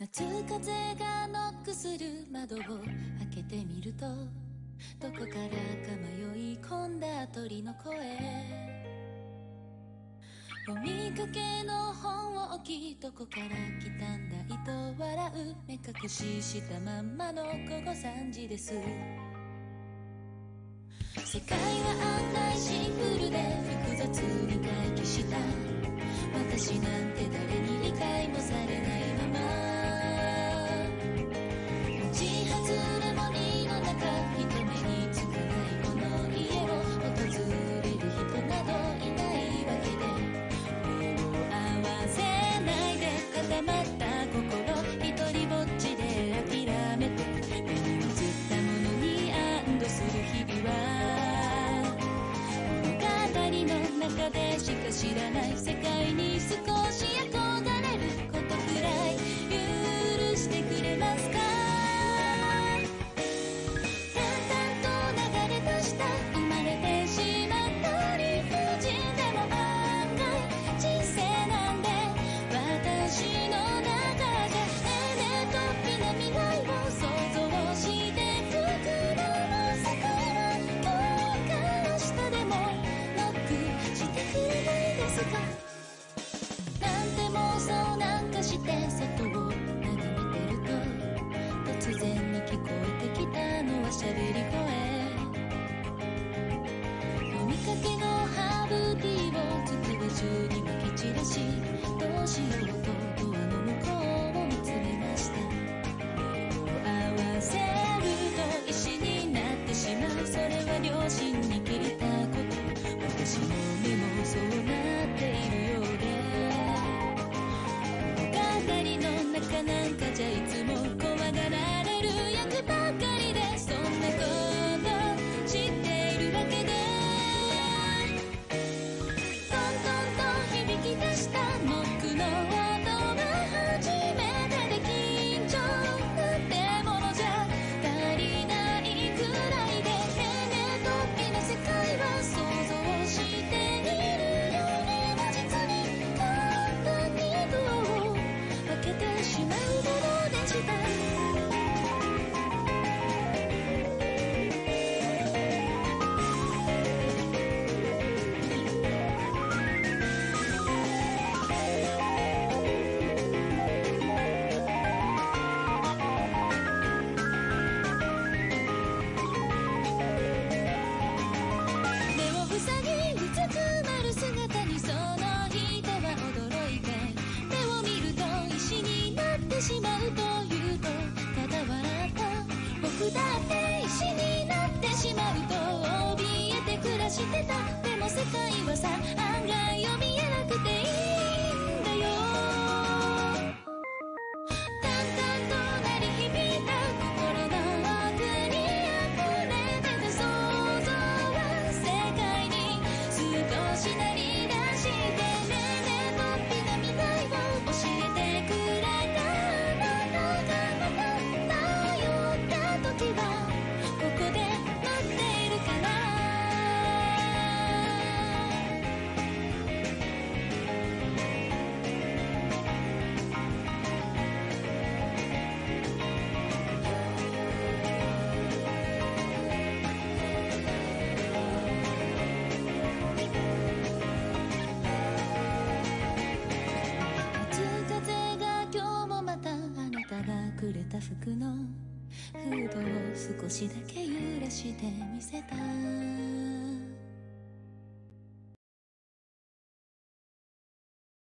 夏風がノックする窓を開けてみるとどこからか迷い込んだ鳥の声。お見かけの本を置きどこから来たんだいと笑う。目隠ししたまんまの午後3時です。世界は案内シンプルで複雑に回帰した。私な知らない世界り飲みかけのハーブティーを包む中にまき散らしどうしよう。てしまうというとただ笑った。僕だって石になってしまうと怯えて暮らしてた。服のフードを少しだけ揺らしてみせた。